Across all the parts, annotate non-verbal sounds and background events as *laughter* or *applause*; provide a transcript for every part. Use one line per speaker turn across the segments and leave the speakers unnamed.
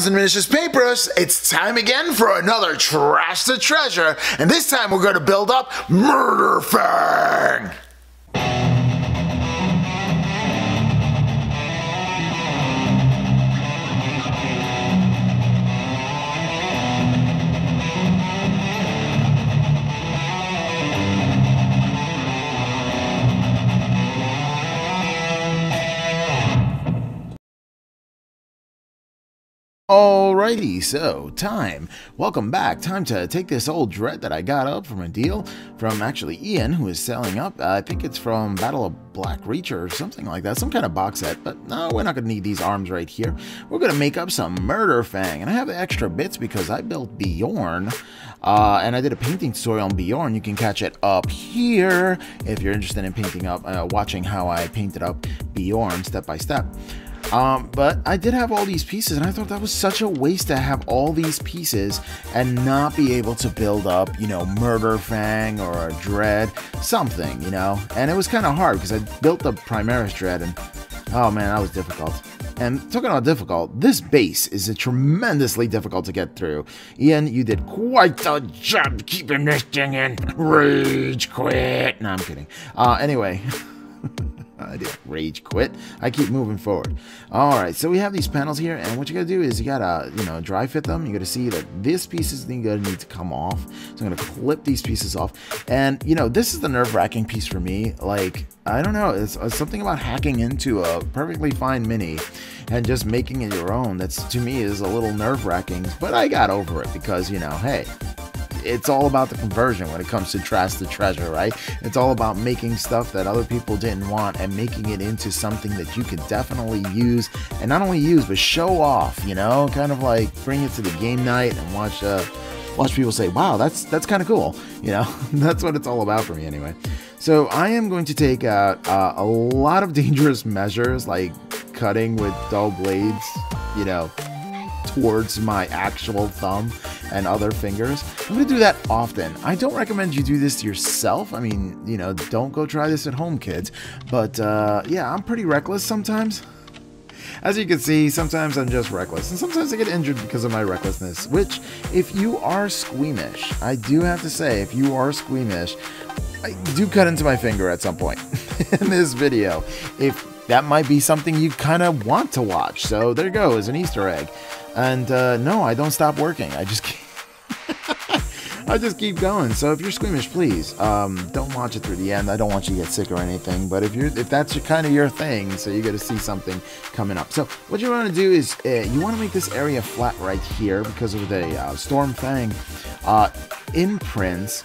Sons and Miniatures Papers, it's time again for another Trash to Treasure, and this time we're going to build up Murderfang! Alrighty, so time. Welcome back. Time to take this old dread that I got up from a deal from actually Ian, who is selling up. Uh, I think it's from Battle of Black Reacher or something like that, some kind of box set. But no, we're not going to need these arms right here. We're going to make up some Murderfang. And I have extra bits because I built Bjorn. Uh, and I did a painting tutorial on Bjorn. You can catch it up here if you're interested in painting up, uh, watching how I painted up Bjorn step by step. Um, but I did have all these pieces, and I thought that was such a waste to have all these pieces and not be able to build up, you know, Murderfang or a Dread, something, you know. And it was kind of hard because I built the Primaris Dread, and oh man, that was difficult. And talking about difficult, this base is a tremendously difficult to get through. Ian, you did quite the job keeping this thing in. Rage quit. No, I'm kidding. Uh, anyway. *laughs* I did rage quit. I keep moving forward. All right, so we have these panels here, and what you gotta do is you gotta, you know, dry fit them. You gotta see that this piece is gonna need to come off. So I'm gonna clip these pieces off. And, you know, this is the nerve-wracking piece for me. Like, I don't know, it's, it's something about hacking into a perfectly fine mini and just making it your own. That's, to me, is a little nerve-wracking, but I got over it because, you know, hey, it's all about the conversion when it comes to trash the treasure, right? It's all about making stuff that other people didn't want and making it into something that you can definitely use and not only use but show off, you know, kind of like bring it to the game night and watch uh watch people say, "Wow, that's that's kind of cool." *laughs* You know, *laughs* that's what it's all about for me anyway. So I am going to take out uh, a lot of *laughs* dangerous measures like cutting with dull blades, you know, towards my actual thumb and other fingers. I'm to do that often. I don't recommend you do this yourself. I mean, you know, don't go try this at home, kids. But uh, yeah, I'm pretty reckless sometimes. As you can see, sometimes I'm just reckless, and sometimes I get injured because of my recklessness, which, if you are squeamish, I do have to say, if you are squeamish, I do cut into my finger at some point *laughs* in this video. If that might be something you kind of want to watch. So there goes an Easter egg. And uh, no, I don't stop working. I just keep *laughs* I just keep going. So if you're squeamish, please um, don't watch it through the end. I don't want you to get sick or anything. But if you're if that's your, kind of your thing, so you got to see something coming up. So what you want to do is uh, you want to make this area flat right here because of the uh, Storm Fang uh, imprints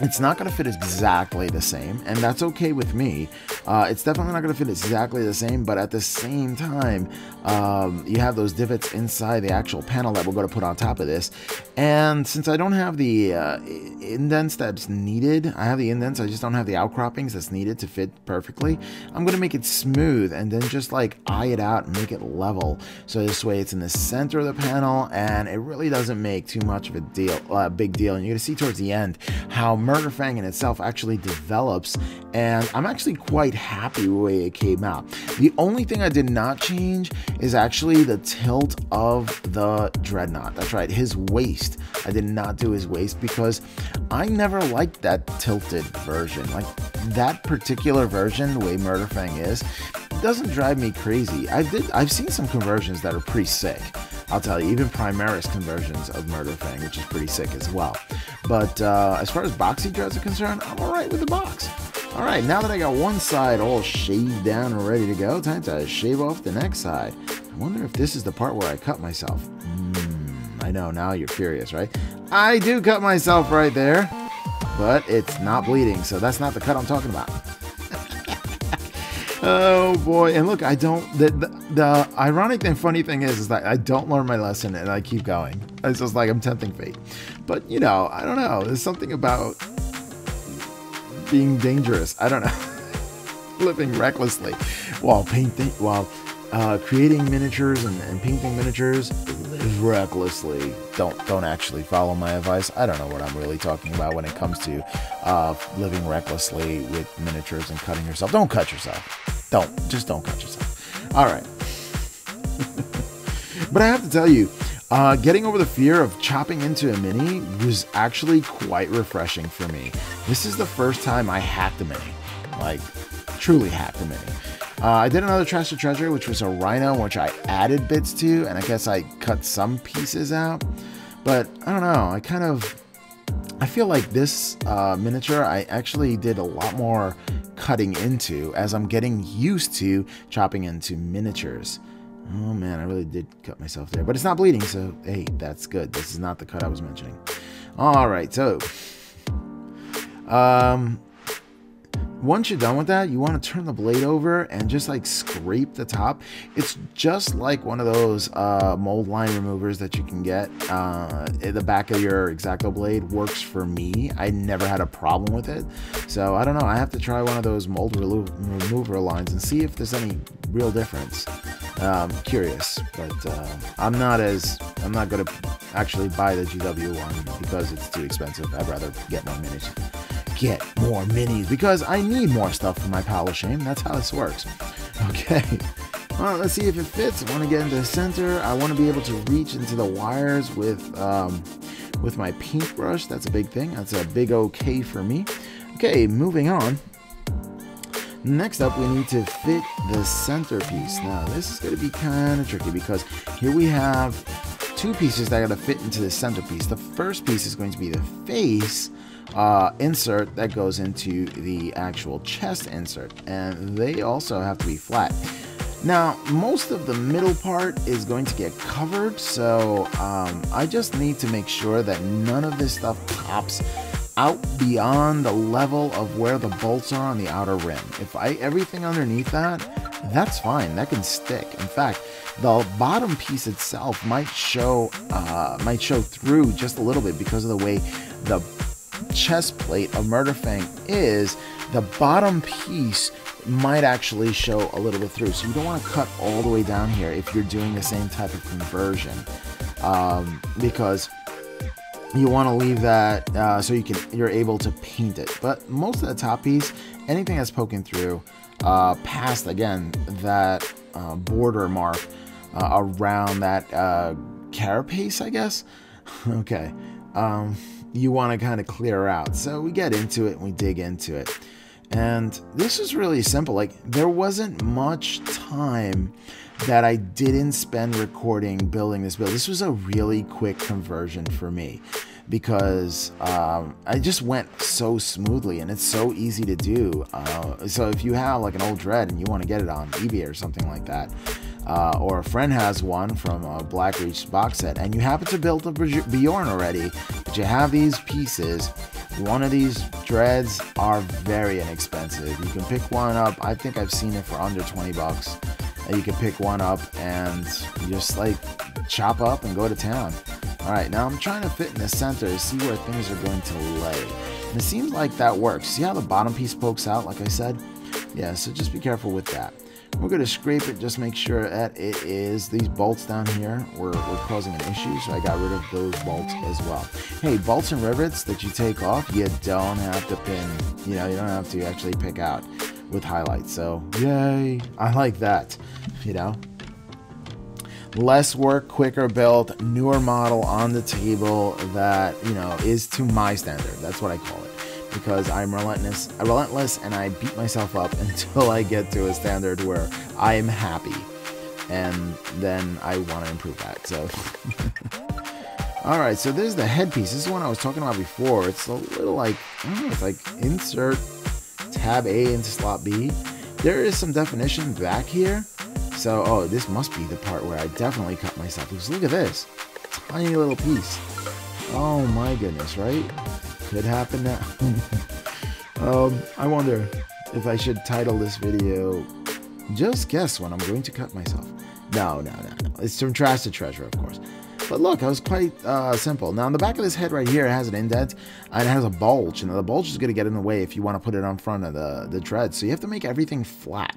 it's not going to fit exactly the same, and that's okay with me. Uh, it's definitely not going to fit exactly the same, but at the same time, um, you have those divots inside the actual panel that we're going to put on top of this. And since I don't have the uh, indents that's needed, I have the indents, I just don't have the outcroppings that's needed to fit perfectly, I'm going to make it smooth and then just like eye it out and make it level. So this way it's in the center of the panel, and it really doesn't make too much of a deal, uh, big deal. And you're going to see towards the end how Murderfang in itself actually develops, and I'm actually quite happy with the way it came out. The only thing I did not change is actually the tilt of the Dreadnought. That's right, his waist. I did not do his waist because I never liked that tilted version. Like that particular version, the way Murderfang is, doesn't drive me crazy. I did I've seen some conversions that are pretty sick. I'll tell you, even Primaris conversions of Murderfang, which is pretty sick as well. But uh, as far as boxy dreads are concerned, I'm alright with the box. Alright, now that I got one side all shaved down and ready to go, time to shave off the next side. I wonder if this is the part where I cut myself. Mm, I know, now you're furious, right? I do cut myself right there, but it's not bleeding, so that's not the cut I'm talking about. Oh boy! And look, I don't. The, the, the ironic and funny thing is, is that I don't learn my lesson and I keep going. It's just like I'm tempting fate. But you know, I don't know. There's something about being dangerous. I don't know. *laughs* Living recklessly while painting, while uh, creating miniatures and, and painting miniatures Live recklessly. Don't don't actually follow my advice. I don't know what I'm really talking about when it comes to uh, living recklessly with miniatures and cutting yourself. Don't cut yourself. Don't just don't cut yourself. All right. *laughs* But I have to tell you, uh, getting over the fear of chopping into a mini was actually quite refreshing for me. This is the first time I hacked a mini. Like, truly hacked a mini. Uh, I did another Trash to Treasure, which was a Rhino, which I added bits to, and I guess I cut some pieces out. But I don't know, I kind of I feel like this uh, miniature I actually did a lot more cutting into as I'm getting used to chopping into miniatures. Oh man, I really did cut myself there, but it's not bleeding, so hey, that's good. This is not the cut I was mentioning. All right, so um, once you're done with that, you want to turn the blade over and just like scrape the top. It's just like one of those uh, mold line removers that you can get. Uh, the back of your X-Acto blade works for me. I never had a problem with it. So I don't know. I have to try one of those mold remover lines and see if there's any real difference. Um, curious, but uh, I'm not as I'm not gonna actually buy the GW one because it's too expensive. I'd rather get my minis get more minis because I need more stuff for my pile of shame. That's how this works. Okay. *laughs* Well, let's see if it fits. I want to get into the center. I want to be able to reach into the wires with um, with my paintbrush. That's a big thing. That's a big okay for me. Okay, moving on. Next up, we need to fit the centerpiece. Now, this is going to be kind of tricky because here we have two pieces that are going to fit into the centerpiece. The first piece is going to be the face, uh, insert that goes into the actual chest insert and they also have to be flat. Now, most of the middle part is going to get covered, so um, I just need to make sure that none of this stuff pops out beyond the level of where the bolts are on the outer rim. If I everything underneath that, that's fine. That can stick. In fact, the bottom piece itself might show uh, might show through just a little bit because of the way the chest plate of Murderfang is, the bottom piece might actually show a little bit through. So you don't want to cut all the way down here if you're doing the same type of conversion. Um, because you want to leave that uh, so you can you're able to paint it. But most of the top piece, anything that's poking through uh, past again that uh, border mark uh, around that uh, carapace, I guess. *laughs* okay. Um, you want to kind of clear out. So we get into it and we dig into it. And this is really simple. Like, there wasn't much time that I didn't spend recording building this build. This was a really quick conversion for me because um, I just went so smoothly and it's so easy to do. Uh, so if you have like an old dread and you want to get it on eBay or something like that, uh, or a friend has one from a Blackreach box set, and you happen to build a Bjorn already, but you have these pieces, one of these dreads are very inexpensive. You can pick one up. I think I've seen it for under 20 bucks. And you can pick one up and just like chop up and go to town. All right, now I'm trying to fit in the center to see where things are going to lay. And it seems like that works. See how the bottom piece pokes out, like I said? Yeah, so just be careful with that. We're going to scrape it, just make sure that it is these bolts down here were, were causing an issue, so I got rid of those bolts as well. Hey, bolts and rivets that you take off, you don't have to pin, you know, you don't have to actually pick out with highlights. So, yay, I like that, you know. Less work, quicker build, newer model on the table that, you know, is to my standard. That's what I call it because I'm relentless, relentless, and I beat myself up *laughs* until I get to a standard where I am happy, and then I want to improve that. So, *laughs* all right, so there's the headpiece. This is one I was talking about before. It's a little like I know, it's like insert tab A into slot B. There is some definition back here. So, oh, this must be the part where I definitely cut myself. Because look at this, tiny little piece. Oh my goodness, right? Could happen now. *laughs* um, I wonder if I should title this video, Just Guess When I'm Going to Cut Myself. No, no, no, no. It's from Trash to Treasure, of course. But look, I was quite uh, simple. Now, on the back of this head right here, it has an indent and it has a bulge. And the bulge is going to get in the way if you want to put it on front of the, the dread. So you have to make everything flat.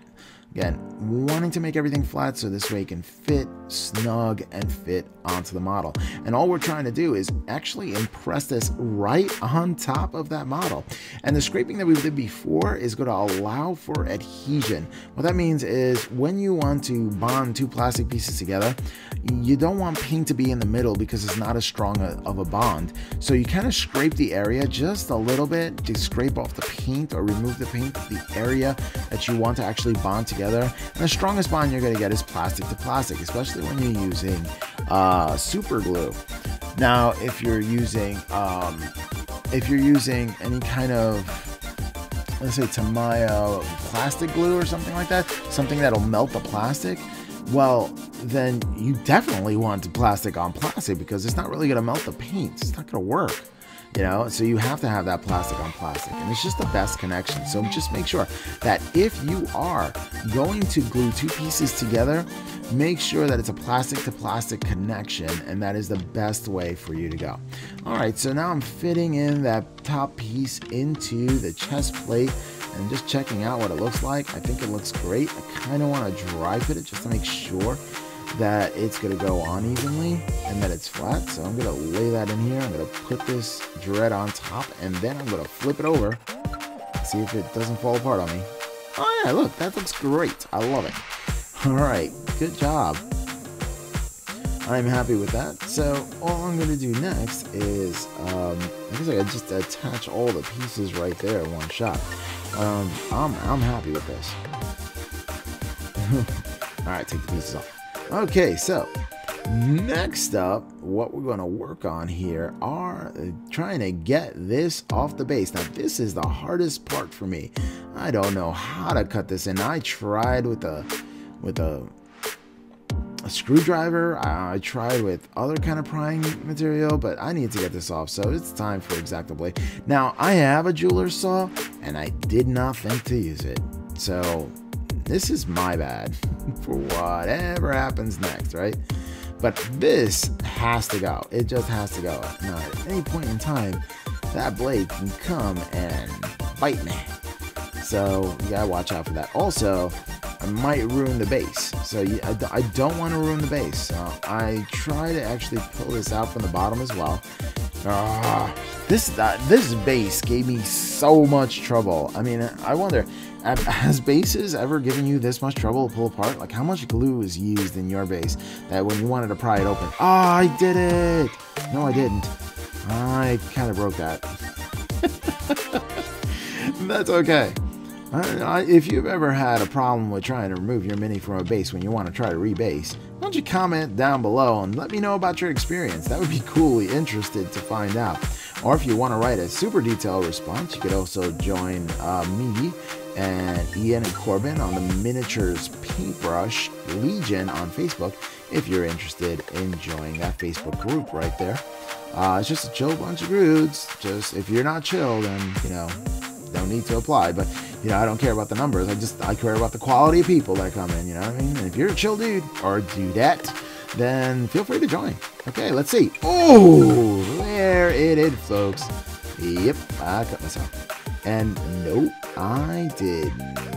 Again, wanting to make everything flat so this way it can fit, snug, and fit onto the model. And all we're trying to do is actually impress this right on top of that model. And the scraping that we did before is going to allow for adhesion. What that means is when you want to bond two plastic pieces together, you don't want paint to be in the middle because it's not as strong a, of a bond. So you kind of scrape the area just a little bit to scrape off the paint or remove the paint, the area that you want to actually bond together together. And the strongest bond you're going to get is plastic to plastic, especially when you're using uh, super glue. Now, if you're using um, if you're using any kind of let's say Tamiya plastic glue or something like that, something that'll melt the plastic, well, then you definitely want plastic on plastic because it's not really going to melt the paint. It's not going to work you know so you have to have that plastic on plastic and it's just the best connection. So just make sure that if you are going to glue two pieces together make sure that it's a plastic to plastic connection and that is the best way for you to go. All right so now i'm fitting in that top piece into the chest plate and just checking out what it looks like. I think it looks great. I kind of want to dry fit it just to make sure that it's going to go on evenly and that it's flat. So I'm going to lay that in here. I'm going to put this dread on top and then I'm going to flip it over. See if it doesn't fall apart on me. Oh yeah, look, that looks great. I love it. *laughs* All right, good job. I'm happy with that. So all I'm going to do next is, um, I guess I could just attach all the pieces right there in one shot. Um, I'm, I'm happy with this. *laughs* all right, take the pieces off. Okay, so next up, what we're going to work on here are uh, trying to get this off the base. Now, this is the hardest part for me. I don't know how to cut this in. I tried with a with a, a screwdriver. I tried with other kind of prying material, but I need to get this off. So it's time for X-Acto blade. Now, I have a jeweler's saw, and I did not think to use it. So this is my bad *laughs* *laughs* for whatever happens next, right? But this has to go. It just has to go. Now, at any point in time, that blade can come and bite me. So you gotta watch out for that. Also, I might ruin the base. So I, don't want to ruin the base. So I try to actually pull this out from the bottom as well. Ah, this uh, this base gave me so much trouble. I mean, I wonder *laughs* has bases ever given you this much trouble to pull apart? Like how much glue is used in your base that when you wanted to pry it open? Oh, I did it! No, I didn't. I kind of broke that. *laughs* That's okay. If you've ever had a problem with trying to remove your mini from a base when you want to try to rebase, why don't you comment down below and let me know about your experience? That would be coolly interested to find out. Or if you want to write a super detailed response, you could also join uh, me and Ian and Corbin on the Miniatures Paintbrush Legion on Facebook if you're interested in joining that Facebook group right there. Uh, it's just a chill bunch of dudes. Just if you're not chill, then you know, don't need to apply. But you know, I don't care about the numbers. I just I care about the quality of people that come in. You know what I mean? And if you're a chill dude or dudette, then feel free to join. Okay, let's see. Oh, there it is, folks. Yep, I cut myself. And nope, I did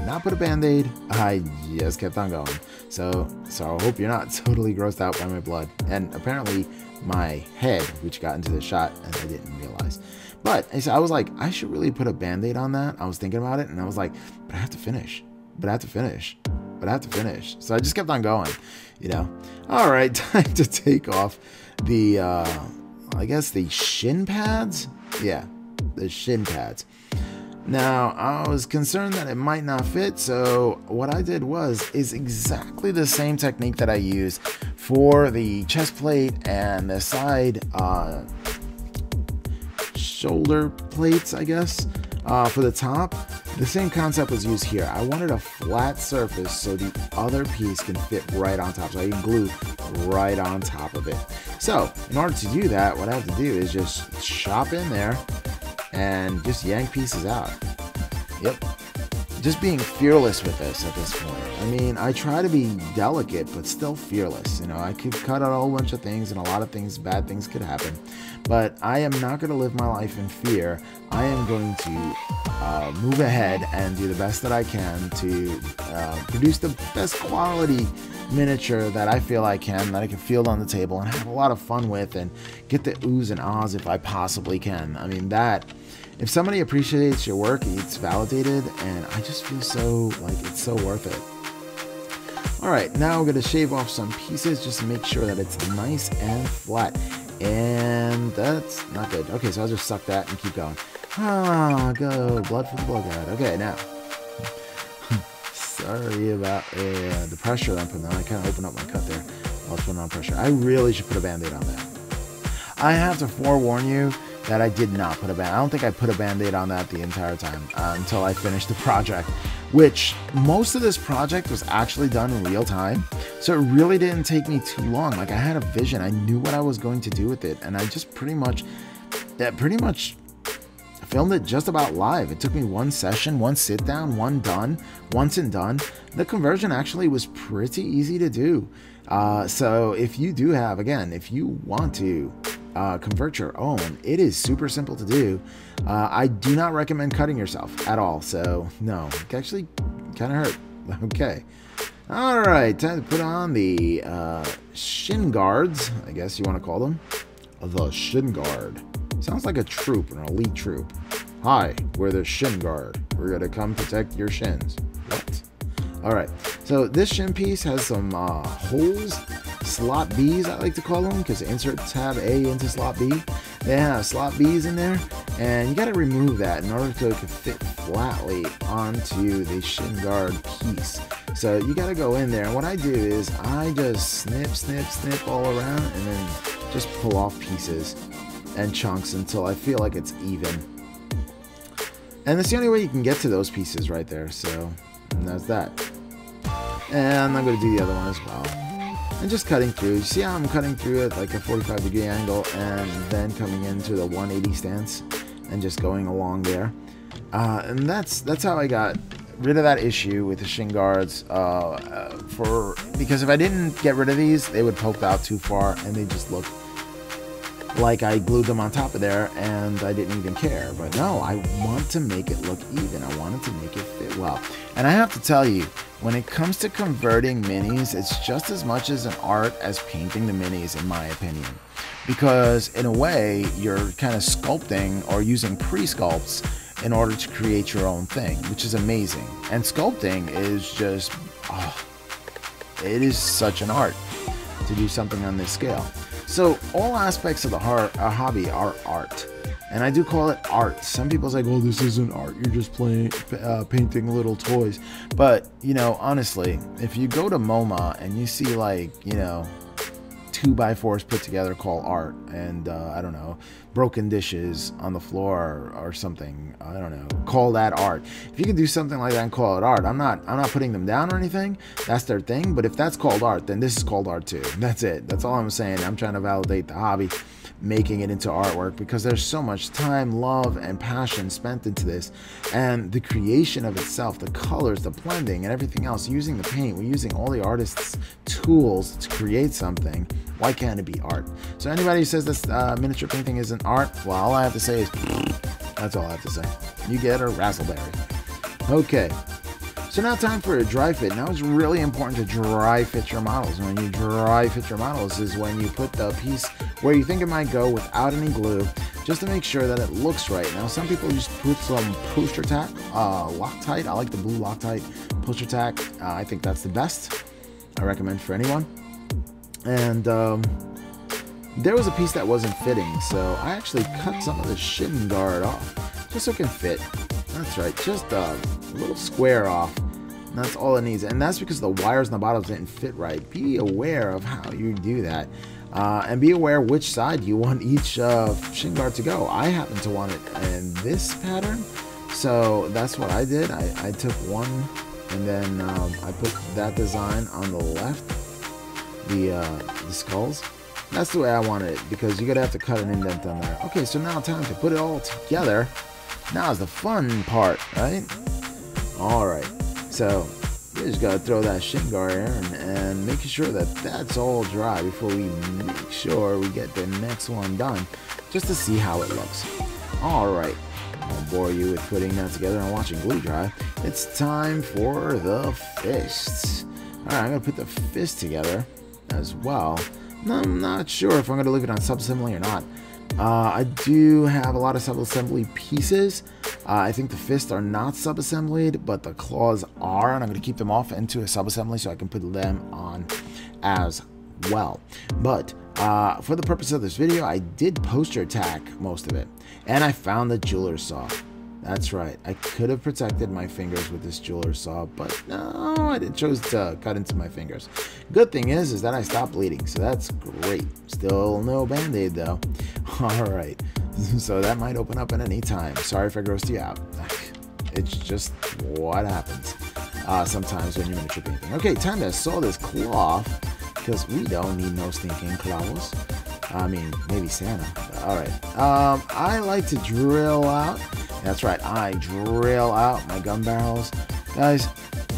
not put a band-aid. I just kept on going. So, so I hope you're not *laughs* totally grossed out by my blood. And apparently my head, which got into the shot, and I didn't realize. But I was like, I should really put a band-aid on that. I was thinking about it, and I was like, but I have to finish. But I have to finish. But I have to finish. So I just kept on going, you know. All right, *laughs* time to take off the, uh, I guess the shin pads. Yeah, the shin pads. Now, I was concerned that it might not fit, so what I did was is exactly the same technique that I use for the chest plate and the side uh, shoulder plates, I guess, uh, for the top. The same concept was used here. I wanted a flat surface so the other piece can fit right on top, so I can glue right on top of it. So, in order to do that, what I have to do is just chop in there, and just yank pieces out. Yep. Just being fearless with this at this point. I mean, I try to be delicate, but still fearless. You know, I could cut out a whole bunch of things, and a lot of things, bad things could happen. But I am not going to live my life in fear. I am going to uh, move ahead and do the best that I can to uh, produce the best quality miniature that I feel I can, that I can field on the table and have a lot of fun with and get the oohs and ahs if I possibly can. I mean, that, if somebody appreciates your work, it's validated, and I just feel so like it's so worth it. Alright, now we're going to shave off some pieces just to make sure that it's nice and flat. And that's not good. Okay, so I'll just suck that and keep going. Ah, go. Blood for the blood god. Okay, now. *laughs* Sorry about uh, the pressure that I'm putting on. I kind of opened up my cut there while putting on pressure. I really should put a band-aid on that. I have to forewarn you that I did not put a band. I don't think I put a band-aid on that the entire time uh, until I finished the project, which most of this project was actually done in real time. So it really didn't take me too long. Like I had a vision. I knew what I was going to do with it, and I just pretty much that pretty much filmed it just about live. It took me one session, one sit down, one done, once and done. The conversion actually was pretty easy to do. Uh, so if you do have, again, if you want to uh, convert your own, it is super simple to do. Uh, I do not recommend cutting yourself at all. So no, it actually kind of hurt. *laughs* Okay. All right, time to put on the uh, shin guards, I guess you want to call them. The shin guard. Sounds like a troop, an elite troop. Hi, we're the shin guard. We're gonna come protect your shins. What? All right, so this shin piece has some uh, holes slot Bs, I like to call them, because insert tab A into slot B. They have slot Bs in there, and you got to remove that in order to fit flatly onto the shin guard piece. So you got to go in there, and what I do is I just snip, snip, snip all around, and then just pull off pieces and chunks until I feel like it's even. And that's the only way you can get to those pieces right there, so that's that. And I'm going to do the other one as well and just cutting through. You see how I'm cutting through at like a 45 degree angle and then coming into the 180 stance and just going along there. Uh, and that's that's how I got rid of that issue with the shin guards. Uh, uh, for because if I didn't get rid of these, they would poke out too far and they just look like I glued them on top of there and I didn't even care. But no, I want to make it look even. I wanted to make it fit well. And I have to tell you, when it comes to converting minis, it's just as much as an art as painting the minis, in my opinion. Because in a way, you're kind of sculpting or using pre sculpts in order to create your own thing, which is amazing. And sculpting is just, oh, it is such an art to do something on this scale. So, all aspects of the heart, a hobby are art and I do call it art. Some people say, "Well, this isn't art. You're just playing, uh, painting little toys." But you know, honestly, if you go to MoMA and you see like you know two by fours put together called art, and uh, I don't know, broken dishes on the floor or, or, something, I don't know, call that art. If you can do something like that and call it art, I'm not, I'm not putting them down or anything. That's their thing. But if that's called art, then this is called art too. *laughs* That's it. That's all I'm saying. I'm trying to validate the hobby making it into artwork because there's so much time, love, and passion spent into this. And the creation of itself, the colors, the blending, and everything else, using the paint, we're using all the artist's tools to create something. Why can't it be art? So, anybody who says this uh, miniature painting isn't art, well, all I have to say is that's all I have to say. You get a razzleberry. Okay, now time for a dry fit. Now it's really important to dry fit your models. When you dry fit your models is when you put the piece where you think it might go without any glue, just to make sure that it looks right. Now some people just put some poster tack, uh, Loctite. I like the blue Loctite poster tack. Uh, I think that's the best. I recommend for anyone. And um, there was a piece that wasn't fitting, so I actually cut some of the shin guard off, just so it can fit. That's right, just a little square off. That's all it needs. And that's because the wires in the bottom didn't fit right. Be aware of how you do that. Uh, and be aware which side you want each uh, shin guard to go. I happen to want it in this pattern. So that's what I did. I, I took one and then um, I put that design on the left, the, uh, the skulls. That's the way I wanted it because you're to have to cut an indent on there. Okay, so now time to put it all together. Now is the fun part, right? Alright, so we just gotta throw that shin guard in and, making sure that that's all dry before we make sure we get the next one done, just to see how it looks. Alright, won't bore you with putting that together and watching glue dry. It's time for the fists. Alright, I'm to put the fist together as well. I'm not sure if I'm to leave it on subassembly or not. Uh, I do have a lot of subassembly pieces. Uh, I think the fists are not subassembled, but the claws are, and I'm going to keep them off into a subassembly so I can put them on as well. But uh, for the purpose of this video, I did poster attack most of it, and I found the jeweler's saw. That's right. I could have protected my fingers with this jeweler saw, but no, I chose to cut into my fingers. Good thing is, is that I stopped bleeding, so that's great. Still no band-aid though. *laughs* All right, *laughs* so that might open up at any time. Sorry if I grossed you out. *sighs* It's just what happens uh, sometimes when you're miniature painting. Okay, time to sew this cloth because we don't need no stinking claws. I mean, maybe Santa. All right. Um, I like to drill out that's right, I drill out my gun barrels. Guys,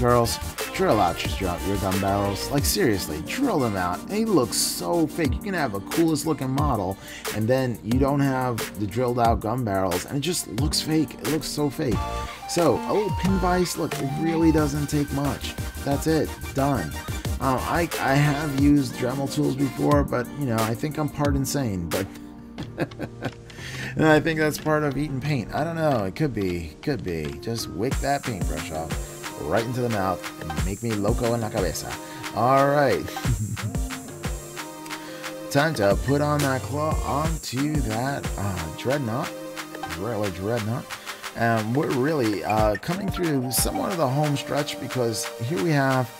girls, drill out your, your gun barrels. Like, seriously, drill them out. They look so fake. You can have a coolest looking model, and then you don't have the drilled out gun barrels, and it just looks fake. It looks so fake. So, a little pin vise, look, it really doesn't take much. That's it, done. Um, I, I have used Dremel tools before, but, you know, I think I'm part insane, but... *laughs* and I think that's part of eating paint. I don't know. It could be. Could be. Just wick that paintbrush off right into the mouth and make me loco en la cabeza. All right. *laughs* Time to put on that claw onto that uh, dreadnought. Really dreadnought. And we're really uh, coming through somewhat of the home stretch because here we have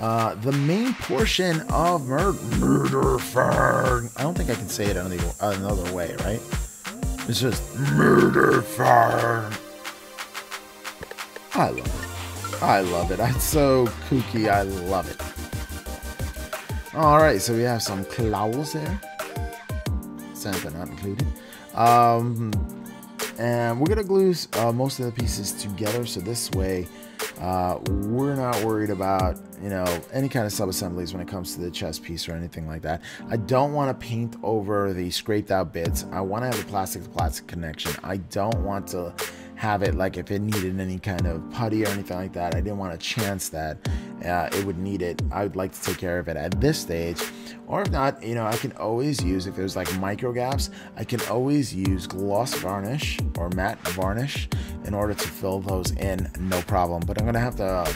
uh, the main portion of mur Murderfang. I don't think I can say it another, another way, right? It's just Murderfang. I love it. I love it. It's so kooky. I love it. Alright, so we have some claws there. Santa not included. Um, and we're going to glue uh, most of the pieces together so this way uh, we're not worried about you know any kind of sub-assemblies when it comes to the chest piece or anything like that. I don't want to paint over the scraped out bits. I want to have a plastic to plastic connection. I don't want to have it like if it needed any kind of putty or anything like that I didn't want a chance that. Uh, it would need it. I would like to take care of it at this stage or if not you know I can always use if there's like micro gaps I can always use gloss varnish or matte varnish in order to fill those in no problem but I'm gonna have to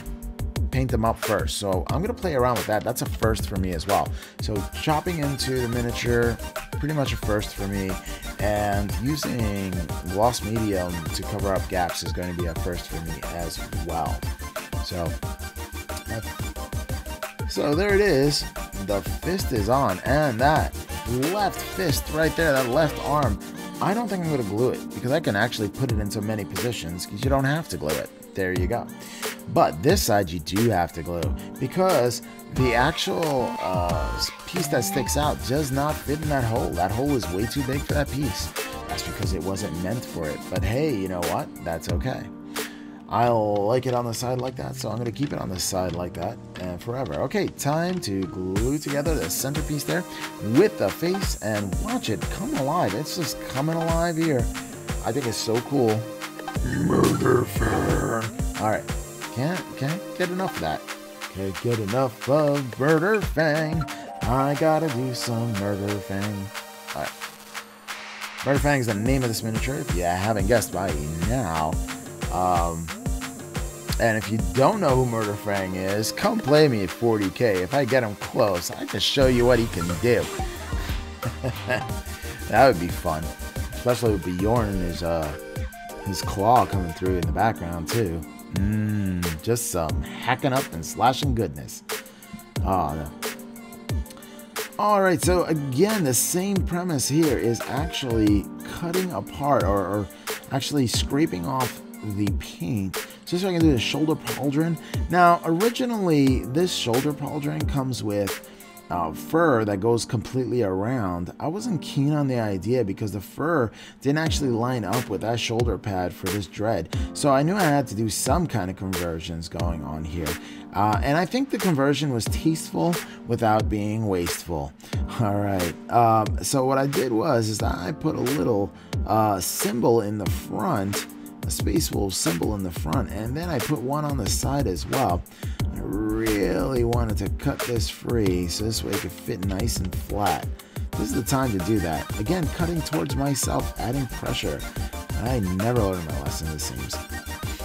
paint them up first. So I'm gonna play around with that. That's a first for me as well. So chopping into the miniature, pretty much a first for me. And using gloss medium to cover up gaps is going to be a first for me as well. So, so there it is. The fist is on, and that left fist right there, that left arm. I don't think I'm going to glue it because I can actually put it into many positions because you don't have to glue it. There you go. But this side you do have to glue because the actual uh, piece that sticks out does not fit in that hole. That hole is way too big for that piece. That's because it wasn't meant for it. But hey, you know what? That's okay. I like it on the side like that, so I'm going to keep it on the side like that and forever. Okay, time to glue together the centerpiece there with the face and watch it come alive. It's just coming alive here. I think it's so cool. Murderfang. All right, can't can't get enough of that. Can't get enough of Murderfang. I gotta do some Murderfang. All right. Murderfang is the name of this miniature. If you haven't guessed by now. Um, and if you don't know who Murderfang is, come play me at 40k. If I get him close, I can show you what he can do. *laughs* that would be fun, especially with Bjorn and his uh, his claw coming through in the background too. Mmm, just some hacking up and slashing goodness. Oh, no. Alright, so again, the same premise here is actually cutting apart or, or actually scraping off the paint so I can do the shoulder pauldron. Now, originally, this shoulder pauldron comes with uh, fur that goes completely around. I wasn't keen on the idea because the fur didn't actually line up with that shoulder pad for this dread. So I knew I had to do some kind of conversions going on here. Uh, and I think the conversion was tasteful without being wasteful. *laughs* All right. Um, so what I did was is I put a little uh, symbol in the front a Space Wolf symbol in the front, and then I put one on the side as well. I really wanted to cut this free so this way it could fit nice and flat. This is the time to do that. Again, cutting towards myself, adding pressure. I never learned my lesson, it seems.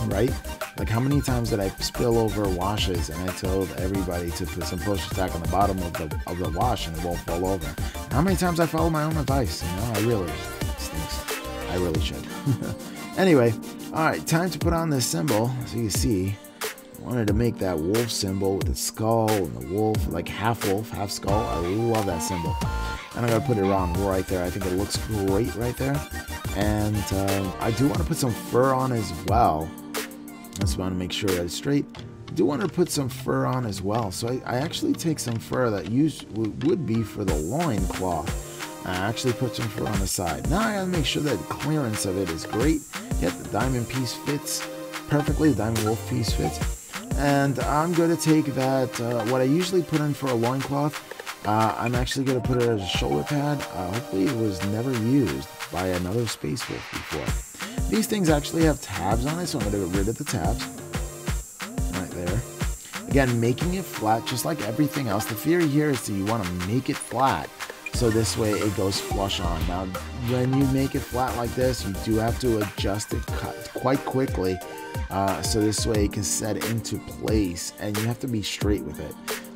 Right? Like how many times did I spill over washes and I told everybody to put some push tack on the bottom of the of the wash and it won't fall over. How many times I follow my own advice, you know? I really stinks. I really should. *laughs* anyway, alright, time to put on this symbol. So you see, I wanted to make that wolf symbol with the skull and the wolf, like half wolf, half skull. I love that symbol. And I'm gonna put it around right there. I think it looks great right there. And um, I do want to put some fur on as well. I just want to make sure that it's straight. I do want to put some fur on as well. So I, I actually take some fur that used would be for the loin cloth. I actually put some fur on the side. Now I gotta make sure that clearance of it is great. Yet the diamond piece fits perfectly. The diamond wolf piece fits. And I'm going to take that, uh, what I usually put in for a loincloth, uh, I'm actually going to put it as a shoulder pad. Uh, hopefully it was never used by another Space Wolf before. These things actually have tabs on it, so I'm going to get rid of the tabs. Right there. Again, making it flat just like everything else. The theory here is that you want to make it flat so this way it goes flush on. Now, when you make it flat like this, you do have to adjust it quite quickly uh, so this way it can set into place and you have to be straight with it.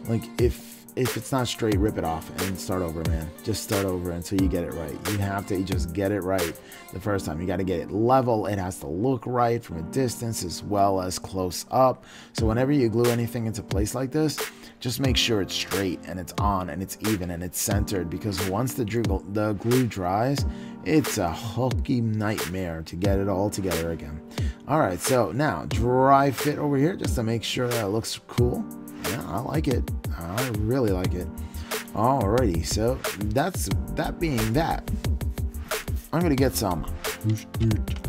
Like if if it's not straight, rip it off and start over, man. Just start over until you get it right. You have to just get it right the first time. You got to get it level. It has to look right from a distance as well as close up. So whenever you glue anything into place like this, just make sure it's straight and it's on and it's even and it's centered because once the, the glue dries, it's a hooky nightmare to get it all together again. All right, so now dry fit over here just to make sure that it looks cool. Yeah, I like it. I really like it. Alrighty, so that's that being that. I'm gonna get some.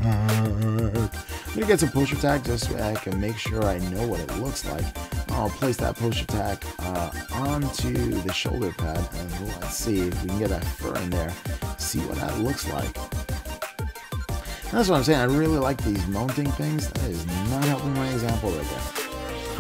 I'm gonna get some pusher tack just so I can make sure I know what it looks like. I'll place that pusher tack uh, onto the shoulder pad and let's see if we can get a fur in there. See what that looks like. that's what I'm saying. I really like these mounting things. That is not helping my example right there.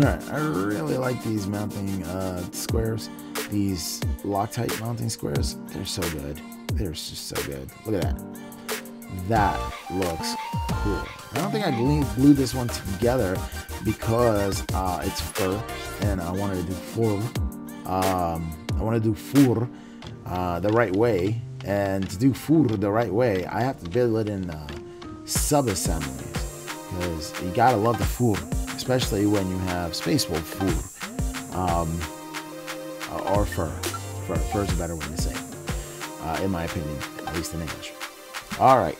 Alright, I really like these mounting uh, squares. These Loctite mounting squares. They're so good. They're just so good. Look at that. That looks cool. I don't think I glued this one together because uh, it's fur and I wanted to do fur. Um, I want to do fur uh, the right way. And to do fur the right way, I have to build it in uh, sub-assemblies because you gotta love the fur especially when you have Space Wolf fur um, or fur. Fur, fur is a better way to say it, uh, in my opinion, at least in English. All right.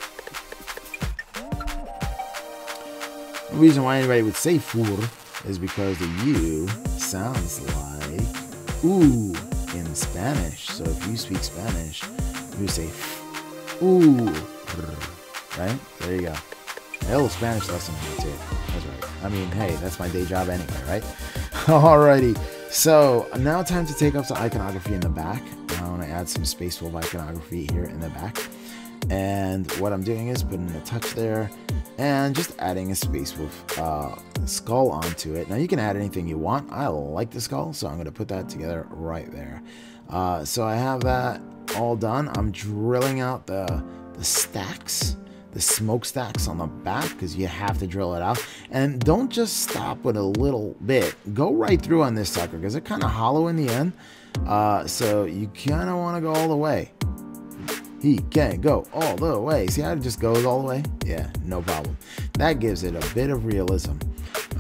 The reason why anybody would say fur is because the U sounds like ooh in Spanish. So if you speak Spanish, you say ooh, right? There you go. A little Spanish lesson here too. That's right. I mean, hey, that's my day job anyway, right? *laughs* Alrighty. So now time to take up some iconography in the back. I want to add some Space Wolf iconography here in the back. And what I'm doing is putting a touch there and just adding a Space Wolf uh, skull onto it. Now you can add anything you want. I like the skull, so I'm going to put that together right there. Uh, so I have that all done. I'm drilling out the, the stacks the smokestacks on the back because you have to drill it out. And don't just stop with a little bit. Go right through on this sucker because it's kind of hollow in the end. Uh, so you kind of want to go all the way. He can go all the way. See how it just goes all the way? Yeah, no problem. That gives it a bit of realism.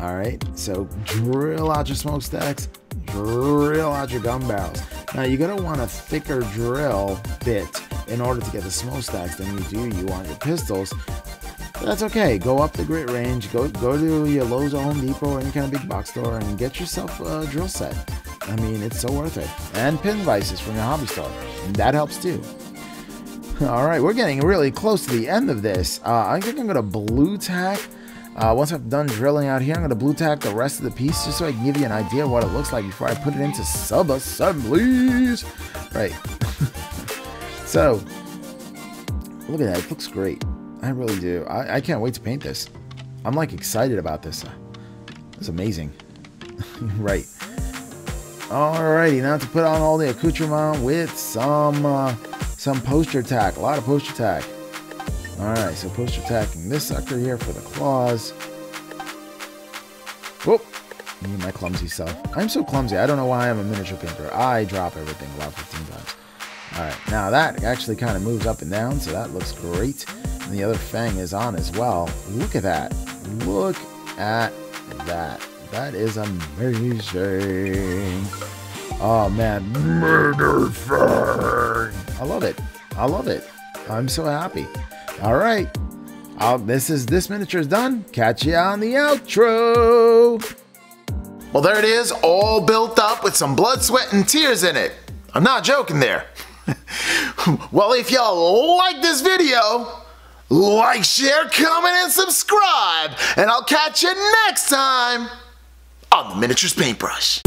All right, so drill out your smokestacks, drill out your gun barrels. Now you're gonna want a thicker drill bit in order to get the smokestacks than you do you want your pistols. But that's okay. Go up the grit range. Go go to your Lowe's or Home Depot or any kind of big box store and get yourself a drill set. I mean, it's so worth it. And pin vices from your hobby store. That helps too. All right, we're getting really close to the end of this. Uh, I think I'm to blue tack. Uh, once I'm done drilling out here, I'm to blue tack the rest of the piece just so I can give you an idea of what it looks like before I put it into sub-assemblies. Right. *laughs* So, look at that. It looks great. I really do. I, I can't wait to paint this. I'm like excited about this. It's amazing. *laughs* right. Alrighty, now to put on all the accoutrement with some uh, some poster tack. A lot of poster tack. Alright, so poster tacking this sucker here for the claws. Whoop! Me my clumsy self. I'm so clumsy. I don't know why I'm a miniature painter. I drop everything about 15 times. Alright, now that actually kind of moves up and down, so that looks great. And the other fang is on as well. Look at that. Look at that. That is amazing. Oh man, Murderfang. I love it. I love it. I'm so happy. All right. This is this miniature is done. Catch you on the outro. Well, there it is, all built up with some blood, sweat, and tears in it. I'm not joking there. *laughs* well, if y'all like this video, like, share, comment, and subscribe. And I'll catch you next time on the Miniatures Paintbrush.